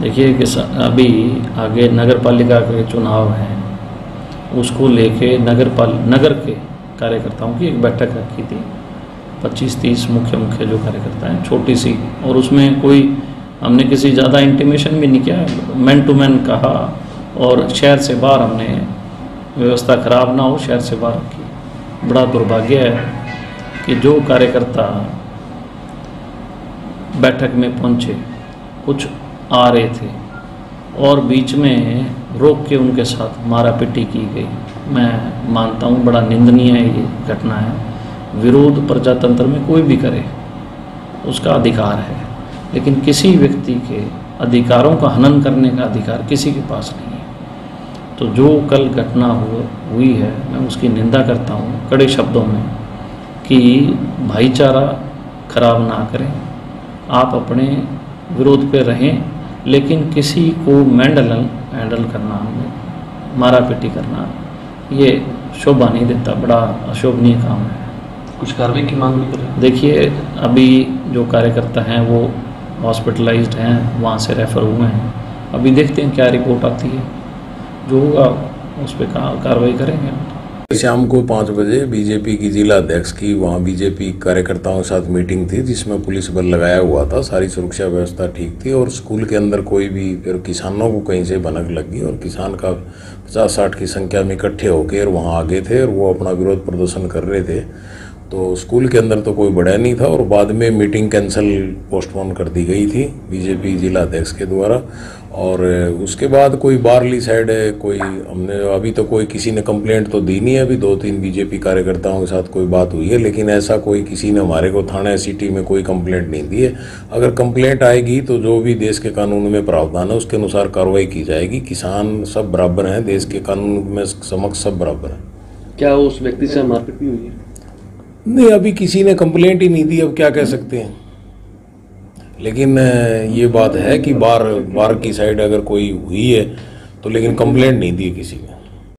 देखिए कि अभी आगे नगर पालिका के चुनाव हैं। उसको लेके नगर पाल नगर के कार्यकर्ताओं की एक बैठक रखी थी। 25-30 मुख्य मुख्य जो कार्यकर्ता हैं, छोटी सी। और उसमें कोई हमने किसी ज़्यादा इंटीमेशन भी नहीं किया। मैन टू मैन कहा और शहर से बाहर हमने व्यवस्था खराब ना हो, शहर से बाहर बड़ा दुर्भाग्य है कि जो कार्यकर्ता बैठक में पहुँचे, कुछ आ रहे थे और बीच में रोक के उनके साथ मारा पिटी की गई। मैं मानता हूँ बड़ा निंदनीय ये घटना है। विरोध प्रजातंत्र में कोई भी करे, उसका अधिकार है। लेकिन किसी व्यक्ति के अधिकारों का हनन करने का अधिकार किसी के पास नहीं है। तो जो कल घटना हुई है मैं उसकी निंदा करता हूँ कड़े शब्दों में कि भाईचारा खराब ना करें। आप अपने विरोध पे रहें लेकिन किसी को मैंडल हैंडल करना मारा पिटी करना ये शोभा नहीं देता बड़ा अशोभनीय काम है। कुछ कार्रवाई की मांग भी कर देखिए अभी जो कार्यकर्ता हैं वो हॉस्पिटलाइज्ड हैं वहाँ से रेफ़र हुए हैं। अभी देखते हैं क्या रिपोर्ट आती है। जो होगा उस पर कार्रवाई करेंगे शाम को पाँच बजे बीजेपी की जिला अध्यक्ष की, वहाँ बीजेपी कार्यकर्ताओं के साथ मीटिंग थी, जिसमें पुलिस बल लगाया हुआ था, सारी सुरक्षा व्यवस्था ठीक थी और स्कूल के अंदर कोई भी, फिर किसानों को कहीं से भनक लगी और किसान का पचास साठ की संख्या में इकट्ठे होकर वहाँ आगे थे और वो अपना विरोध प्रदर्शन कर रहे थे। तो स्कूल के अंदर तो कोई बढ़ा नहीं था और बाद में मीटिंग कैंसिल, पोस्टपोन कर दी गई थी बीजेपी जिला अध्यक्ष के द्वारा। और उसके बाद कोई बारली साइड है कोई हमने, अभी तो कोई किसी ने कंप्लेंट तो दी नहीं है। अभी दो तीन बीजेपी कार्यकर्ताओं के साथ कोई बात हुई है, लेकिन ऐसा कोई किसी ने हमारे को, थाना सिटी में कोई कंप्लेंट नहीं दी है। अगर कंप्लेंट आएगी तो जो भी देश के कानून में प्रावधान है, उसके अनुसार कार्रवाई की जाएगी। किसान सब बराबर हैं, देश के कानून में समक्ष सब बराबर हैं। क्या उस व्यक्ति से मारपीट भी हुई है? नहीं, अभी किसी ने कंप्लेंट ही नहीं दी, अब क्या कह सकते हैं? लेकिन ये बात है कि बार बार की साइड अगर कोई हुई है तो लेकिन कंप्लेंट नहीं दी किसी ने।